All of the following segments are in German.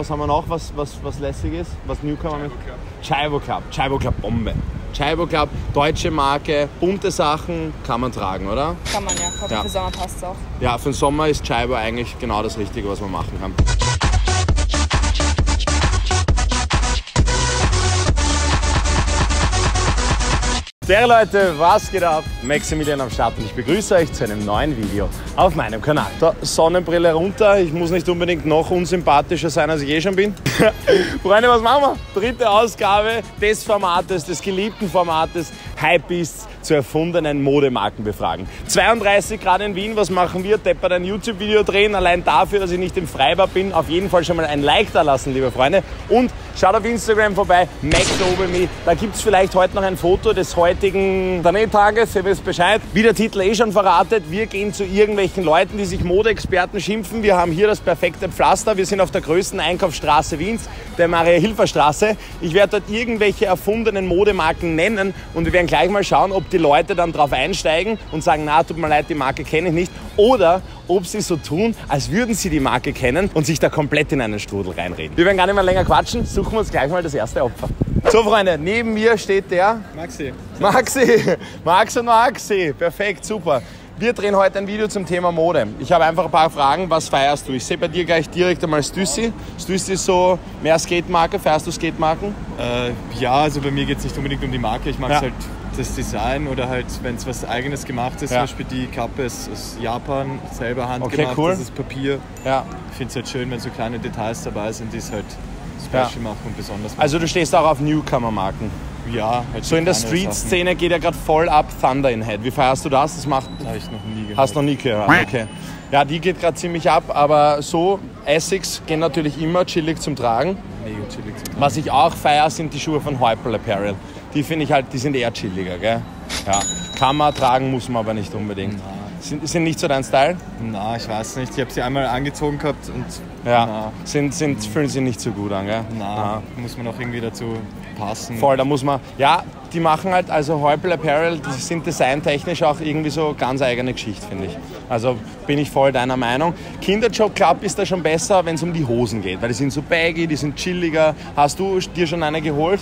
Was haben wir noch, was, was, was lässig ist? Was Newcomer mit? Chibo Club. Chibo Club Bombe. Chibo Club, deutsche Marke, bunte Sachen kann man tragen, oder? Kann man ja. Hoffe, Ja. für Sommer passt es auch. Ja, für den Sommer ist Chibo eigentlich genau das Richtige, was man machen kann. Der Leute, was geht ab? Maximilian am Start und ich begrüße euch zu einem neuen Video auf meinem Kanal. So, Sonnenbrille runter, ich muss nicht unbedingt noch unsympathischer sein, als ich eh schon bin. Freunde, was machen wir? Dritte Ausgabe des Formates, des geliebten Formates Hypebeasts zu erfundenen Modemarken befragen. 32 Grad in Wien, was machen wir? Deppert ein YouTube-Video drehen, allein dafür, dass ich nicht im Freibad bin. Auf jeden Fall schon mal ein Like da lassen, liebe Freunde. Und schaut auf Instagram vorbei, MacDoberme. Da gibt es vielleicht heute noch ein Foto des heutigen Tages, ihr wisst Bescheid. Wie der Titel eh schon verratet, wir gehen zu irgendwelchen Leuten, die sich Modeexperten schimpfen. Wir haben hier das perfekte Pflaster. Wir sind auf der größten Einkaufsstraße Wiens, der Maria-Hilfer-Straße. Ich werde dort irgendwelche erfundenen Modemarken nennen und wir werden gleich mal schauen, ob die Leute dann drauf einsteigen und sagen, na, tut mir leid, die Marke kenne ich nicht. Oder ob sie so tun, als würden sie die Marke kennen und sich da komplett in einen Strudel reinreden. Wir werden gar nicht mehr länger quatschen, suchen wir uns gleich mal das erste Opfer. So Freunde, neben mir steht der Maxi. Maxi. Max und Maxi, perfekt, super. Wir drehen heute ein Video zum Thema Mode. Ich habe einfach ein paar Fragen. Was feierst du? Ich sehe bei dir gleich direkt einmal Stüssi. Stüssi ist so mehr Skate-Marke. Feierst du Skate-Marken? Äh, ja, also bei mir geht es nicht unbedingt um die Marke. Ich mag Ja. halt das Design oder halt, wenn es was Eigenes gemacht ist. Ja. Zum Beispiel die Kappe ist aus Japan, selber Okay, handgemacht. cool. Das ist Papier. Ja. Ich finde es halt schön, wenn so kleine Details dabei sind, die es halt Ja. special machen und besonders machen. Also du stehst auch auf Newcomer-Marken. ja, halt So in der. Street-Szene geht ja gerade voll ab Thunder in Head. Wie feierst du das? Das macht, Habe ich noch nie gehört. hast noch nie gehört. Okay. Ja, die geht gerade ziemlich ab, aber so Essex gehen natürlich immer chillig zum Tragen. Mega chillig. zum Was ich auch feiere, sind die Schuhe von Heupel Apparel. Die finde ich halt, die sind eher chilliger, gell? Ja. Kann man tragen, muss man aber nicht unbedingt. Sind, sind nicht so dein Style? Na, ich weiß nicht. Ich habe sie einmal angezogen gehabt und Ja. na, Sind, sind, fühlen sich nicht so gut an, gell? na, muss man auch irgendwie dazu passen. Voll, da muss man. Ja, die machen halt, also Heupel Apparel, die sind designtechnisch auch irgendwie so ganz eigene Geschichte, finde ich. Also bin ich voll deiner Meinung. Kinderjob Club ist da schon besser, wenn es um die Hosen geht, weil die sind so baggy, die sind chilliger. Hast du dir schon eine geholt?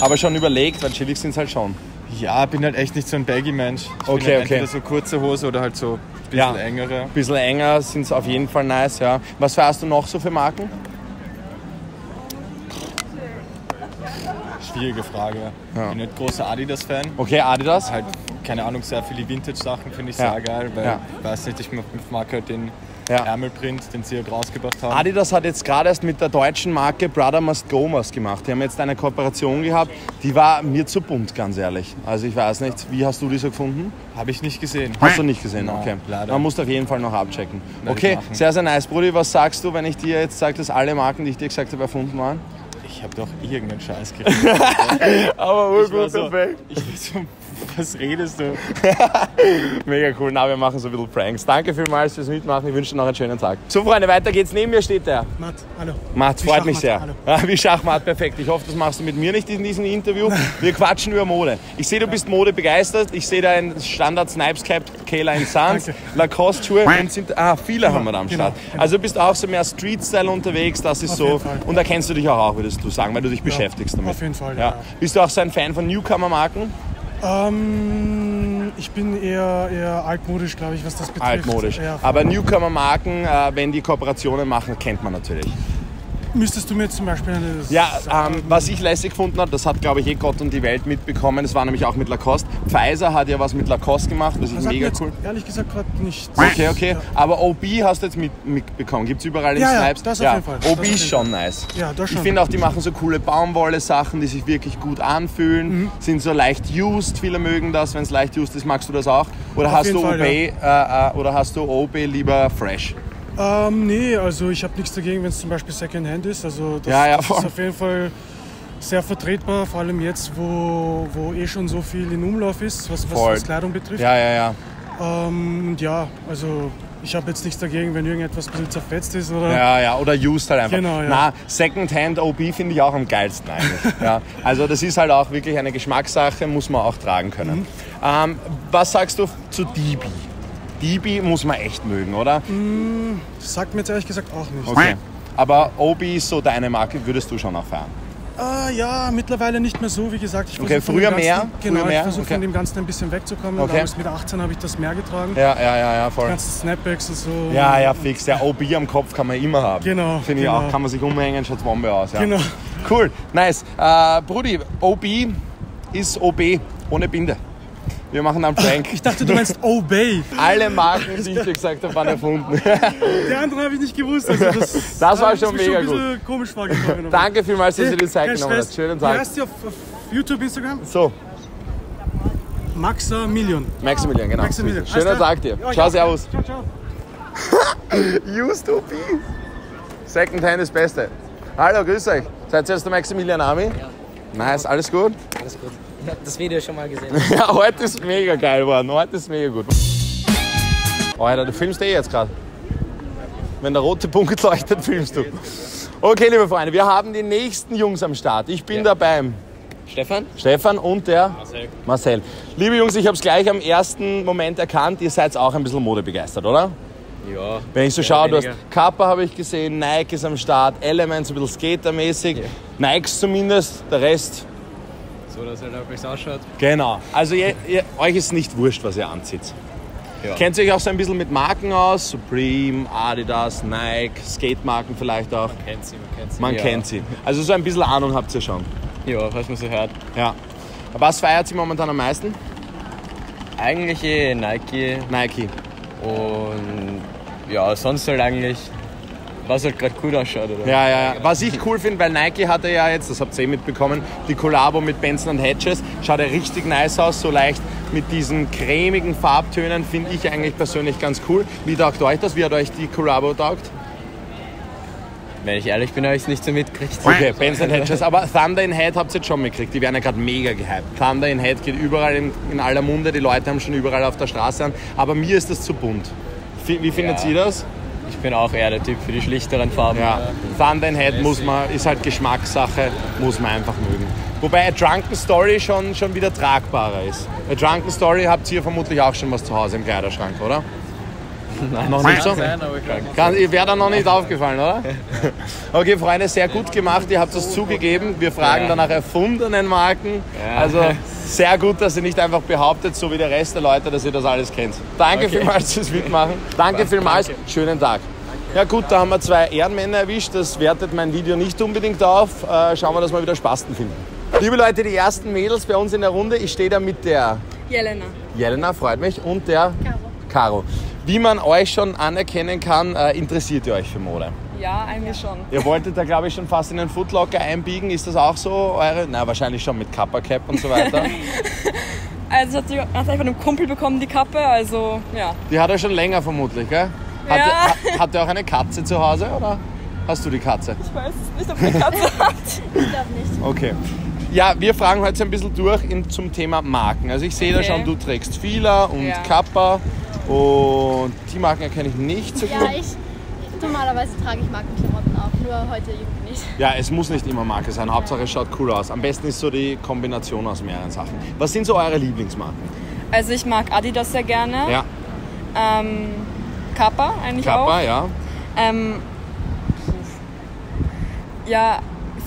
Aber schon überlegt, weil chillig sind es halt schon. Ja, bin halt echt nicht so ein Baggy-Mensch. Okay, halt okay. entweder so kurze Hose oder halt so ein bisschen Ja. engere. Ein bisschen enger sind es auf jeden Fall nice, ja. Was feierst du noch so für Marken? Schwierige Frage. Ja. Bin nicht großer Adidas-Fan. Okay, Adidas. Halt, keine Ahnung, sehr viele Vintage-Sachen finde ich Ja. sehr geil, weil, Ja. weiß nicht, ich mag halt den Ja. Ärmelprint, den sie halt rausgebracht haben. Adidas hat jetzt gerade erst mit der deutschen Marke Brother Must Go was gemacht. Die haben jetzt eine Kooperation gehabt, die war mir zu bunt, ganz ehrlich. Also ich weiß nicht, wie hast du die so gefunden? Habe ich nicht gesehen. Hast du nicht gesehen? Nein, okay. leider. Man muss auf jeden Fall noch abchecken. Werde Okay, sehr, sehr nice. Brudi, was sagst du, wenn ich dir jetzt sage, dass alle Marken, die ich dir gesagt habe, erfunden waren? Ich habe doch irgendeinen Scheiß geredet. Aber war so, ich war so, was redest du? Mega cool. Na, wir machen so ein bisschen Pranks. Danke vielmals fürs Mitmachen. Ich wünsche dir noch einen schönen Tag. So, Freunde, weiter geht's. Neben mir steht der. Matt, hallo. Matt, freut mich sehr. Schachmatt, Ja, wie Schachmatt, perfekt. Ich hoffe, das machst du mit mir nicht in diesem Interview. Wir quatschen über Mode. Ich sehe, du bist Mode begeistert. Ich sehe da ein Standard Snipes Cap, Kayla in Sans, Danke. Lacoste Schuhe und sind, ah, viele haben wir da am genau, Start. genau. Also du bist auch so mehr Street-Style unterwegs, das ist Auf so. jeden Fall. Und da kennst du dich auch, auch, würdest du sagen, weil du dich beschäftigst damit. auf jeden Fall, Ja. ja. Bist du auch so ein Fan von Newcomer-Marken? Ähm, ich bin eher, eher altmodisch, glaube ich, was das betrifft. Altmodisch. Ja, Aber Newcomer-Marken, äh, wenn die Kooperationen machen, kennt man natürlich. Müsstest du mir zum Beispiel eine Ja, ähm, was ich lässig gefunden habe, das hat glaube ich eh Gott und die Welt mitbekommen, das war nämlich auch mit Lacoste. Pfizer hat ja was mit Lacoste gemacht, das ist das mir mega cool. ehrlich gesagt gerade nicht. Okay, okay. Ja, Aber OB hast du jetzt mit, mitbekommen. Gibt es überall in Ja, ja, Snipes? das auf jeden Fall. OB ist schon nice. Ja, das Ich schon. finde auch, die machen so coole Baumwolle-Sachen, die sich wirklich gut anfühlen. Mhm. Sind so leicht used. Viele mögen das. Wenn es leicht used ist, magst du das auch? Oder Auf hast du Fall, OB äh, äh, oder hast du OB lieber fresh? Ähm, nee, also ich habe nichts dagegen, wenn es zum Beispiel Secondhand ist. Also das, Ja, ja, das ist auf jeden Fall sehr vertretbar, vor allem jetzt, wo, wo eh schon so viel in Umlauf ist, was, was, was Kleidung betrifft. Ja, ja, ja. Ähm, und ja, also ich habe jetzt nichts dagegen, wenn irgendetwas ein bisschen zerfetzt ist oder Ja, ja, oder used halt einfach. Genau, ja. Na, Secondhand OB finde ich auch am geilsten eigentlich. ja, also das ist halt auch wirklich eine Geschmackssache, muss man auch tragen können. Mhm. Ähm, was sagst du zu DB? DB muss man echt mögen, oder? das sagt mir jetzt ehrlich gesagt auch nicht. Okay. Aber OB ist so deine Marke, würdest du schon feiern? Ah, ja, mittlerweile nicht mehr so, wie gesagt. Ich Okay, früher Ganzen, mehr? Genau, Früher ich versuche Okay. von dem Ganzen ein bisschen wegzukommen. Okay. Damals mit 18 habe ich das mehr getragen. Ja, ja, ja, ja, voll. Die ganzen Snapbacks und so. Ja, ja, fix. Der OB am Kopf kann man immer haben. Genau, Finde ich genau. auch. Kann man sich umhängen, schaut Bombe aus. Ja. Genau. Cool, nice. Äh, Brudi, OB ist OB ohne Binde. Wir machen einen Prank. Ich dachte, du meinst Obey. Alle Marken, die ich dir gesagt habe, waren erfunden. Die anderen habe ich nicht gewusst. Also das, Das war ist schon mega ein bisschen komisch vorgekommen. Danke vielmals, dass du dir die Zeit genommen hast. Schönen Wie Tag. heißt die auf, auf YouTube, Instagram? So, Maximilian. Maximilian, genau. Maximilian. Schönen. Tag dir. Ja, Ciao, servus. Ciao, ciao. Used OB. Second Hand ist Beste. Hallo, grüß euch. Seid ihr aus der Maximilian Army? Ja. Nice, alles gut? Alles gut. Ich habe das Video schon mal gesehen. Ja, heute ist mega geil geworden. Heute ist mega gut. Alter, du filmst eh jetzt gerade. Wenn der rote Punkt leuchtet, filmst du. Okay, liebe Freunde, wir haben die nächsten Jungs am Start. Ich bin dabei. Stefan? Stefan und der Marcel. Marcel. Liebe Jungs, ich habe es gleich am ersten Moment erkannt. Ihr seid auch ein bisschen modebegeistert, oder? Ja. Wenn ich so schaue, du hast. Kappa habe ich gesehen, Nike ist am Start, Elements ein bisschen skatermäßig, Nikes zumindest, der Rest So, dass halt auch nichts ausschaut. Genau. Also ihr, ihr, euch ist nicht wurscht, was ihr anzieht. Ja. Kennt ihr euch auch so ein bisschen mit Marken aus? Supreme, Adidas, Nike, Skatemarken vielleicht auch. Kennt sie, man kennt sie. Man ja. kennt sie. Also so ein bisschen Ahnung habt ihr schon. Ja, was man so hört. Ja. Was feiert sie momentan am meisten? Eigentlich eh Nike Nike. und ja, sonst halt eigentlich, was halt gerade gut ausschaut, oder? Ja, ja, ja. Was ich cool finde, weil Nike hatte ja jetzt, das habt ihr eh mitbekommen, die Kollabo mit Benson Hedges. Schaut ja richtig nice aus, so leicht mit diesen cremigen Farbtönen, finde ich eigentlich persönlich ganz cool. Wie taugt euch das? Wie hat euch die Kollabo taugt? Wenn ich ehrlich bin, habe ich es nicht so mitgekriegt. Okay, Benson Hedges. Aber Thunder in Head habt ihr jetzt schon mitgekriegt. Die werden ja gerade mega gehypt. Thunder in Head geht überall in, in aller Munde. Die Leute haben schon überall auf der Straße an. Aber mir ist das zu bunt. Wie, wie findet Ja. ihr das? Ich bin auch eher der Typ für die schlichteren Farben. Ja, Thunder in Head muss man, ist halt Geschmackssache, muss man einfach mögen. Wobei A Drunken Story schon, schon wieder tragbarer ist. A Drunken Story habt ihr vermutlich auch schon was zu Hause im Kleiderschrank, oder? Nein, Noch nicht so? Sein, aber ich glaub- Kann, wäre da noch nicht aufgefallen, oder? Okay, Freunde, sehr gut gemacht. Ihr habt es zugegeben. Wir fragen Ja. danach erfundenen Marken. Ja. Also sehr gut, dass ihr nicht einfach behauptet, so wie der Rest der Leute, dass ihr das alles kennt. Danke Okay. vielmals fürs Mitmachen. Danke vielmals. Schönen Tag. Ja gut, da haben wir zwei Ehrenmänner erwischt. Das wertet mein Video nicht unbedingt auf. Äh, schauen wir, dass wir wieder Spasten finden. Liebe Leute, die ersten Mädels bei uns in der Runde. Ich stehe da mit der Jelena. Jelena, freut mich, und der Caro. Wie man euch schon anerkennen kann, äh, interessiert ihr euch für Mode. Ja, eigentlich schon. Ihr wolltet da, glaube ich, schon fast in den Footlocker einbiegen. Ist das auch so? Eure? Na, wahrscheinlich schon mit Kappa Cap und so weiter. Also hat sie hat von einem Kumpel bekommen, die Kappe. Also ja. Die hat er schon länger vermutlich, gell? Hat, Ja. ha, hat er auch eine Katze zu Hause oder hast du die Katze? Ich weiß nicht, ob die Katze hat. Okay. Ja, wir fragen heute ein bisschen durch in, zum Thema Marken. Also ich sehe da Okay. schon, du trägst Fila und Ja. Kappa und die Marken erkenne ich nicht so gut. Ja, ich normalerweise trage ich Markenklamotten auch, nur heute irgendwie nicht. Ja, es muss nicht immer Marke sein. Hauptsache es schaut cool aus. Am besten ist so die Kombination aus mehreren Sachen. Was sind so eure Lieblingsmarken? Also ich mag Adidas sehr gerne. Ja, Ähm, Kappa eigentlich Kappa, auch. ja. Ähm, ja,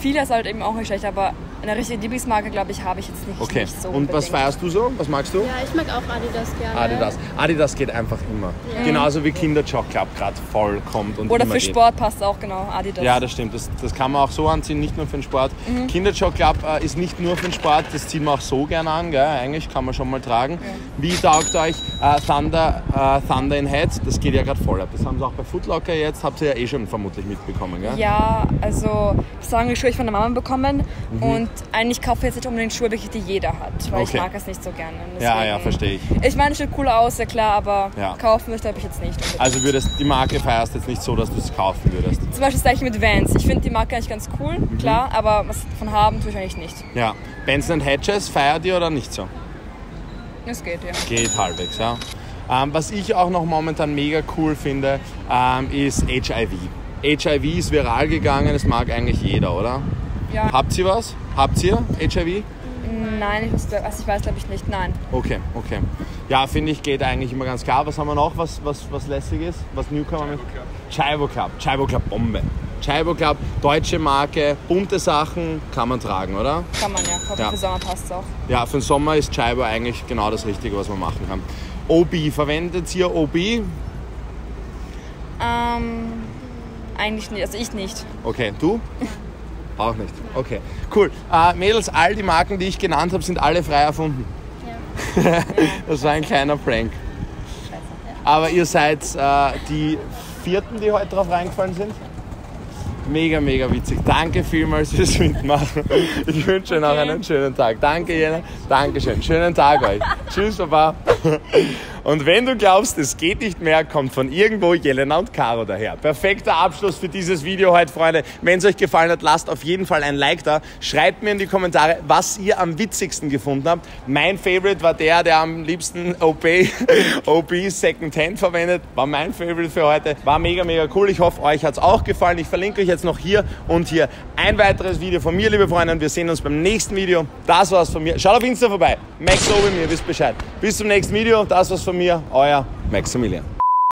viele ist halt eben auch nicht schlecht, aber eine richtige Lieblingsmarke, glaube ich, habe ich jetzt nicht, Okay. nicht so Und was unbedingt. feierst du so? Was magst du? Ja, ich mag auch Adidas gerne. Adidas. Adidas geht einfach immer. Genauso wie Kinderjock Club gerade voll kommt und Oder immer für geht. Sport passt auch genau Adidas. Ja, das stimmt. Das, das kann man auch so anziehen, nicht nur für den Sport. Mhm. Kinderjock Club äh, ist nicht nur für den Sport, das ziehen wir auch so gerne an. Gell? Eigentlich kann man schon mal tragen. Wie taugt euch äh, Thunder, äh, Thunder in Head? Das geht ja gerade voll ab. Das haben sie auch bei Footlocker jetzt, habt ihr ja eh schon vermutlich mitbekommen. Gell? Ja, also ich sagen die Schuhe ich von der Mama bekommen Mhm. und eigentlich kaufe ich jetzt nicht unbedingt Schuhe, welche die jeder hat, weil Okay. ich mag es nicht so gerne. Ja, ja, Deswegen- verstehe ich. Ich meine, es sieht cool aus, ja klar, aber Ja. kaufen möchte ich jetzt nicht. unbedingt. Also würdest die Marke feierst jetzt nicht so, dass du es kaufen würdest. Zum Beispiel das gleiche mit Vans. Ich finde die Marke eigentlich ganz cool, Mhm. klar, aber was von haben tue ich eigentlich nicht. Ja. Benson Hedges feiert ihr oder nicht so? Es geht, ja. Geht halbwegs, ja. Ähm, was ich auch noch momentan mega cool finde, ähm, ist HIV. HIV ist viral gegangen, das mag eigentlich jeder, oder? Ja. Habt ihr was? Habt ihr HIV? Nein, ich, weiß- also ich weiß glaube ich nicht, nein. Okay, okay. Ja, finde ich, geht eigentlich immer ganz klar. Was haben wir noch, was, was, was lässig ist? Was Newcomer mit? Chivo Club. Chivo Club Bombe. Chaibo Club, deutsche Marke, bunte Sachen kann man tragen, oder? Kann man ja. Ich hoffe, Ja. für Sommer passt es auch. Ja, für den Sommer ist Chaibo eigentlich genau das Richtige, was man machen kann. OB, verwendet ihr OB? Ähm, eigentlich nicht. Also ich nicht. Okay, du? Auch nicht. Okay, cool. Äh, Mädels, all die Marken, die ich genannt habe, sind alle frei erfunden. das war ein kleiner Prank. Aber ihr seid äh, die vierten, die heute drauf reingefallen sind. Mega, mega witzig. Danke vielmals fürs Mitmachen. Ich wünsche euch noch einen schönen Tag. Danke, Jena. Dankeschön. Schönen Tag euch. Tschüss, Papa. Und wenn du glaubst, es geht nicht mehr, kommt von irgendwo Jelena und Caro daher. Perfekter Abschluss für dieses Video heute, Freunde. Wenn es euch gefallen hat, lasst auf jeden Fall ein Like da. Schreibt mir in die Kommentare, was ihr am witzigsten gefunden habt. Mein Favorite war der, der am liebsten OP, OP Second Hand verwendet. War mein Favorite für heute. War mega, mega cool. Ich hoffe, euch hat es auch gefallen. Ich verlinke euch jetzt noch hier und hier ein weiteres Video von mir, liebe Freunde. Und wir sehen uns beim nächsten Video. Das war's von mir. Schaut auf Insta vorbei. Max Oben, ihr wisst Bescheid. Bis zum nächsten Video. Das war's von mir. Euer Maximilian.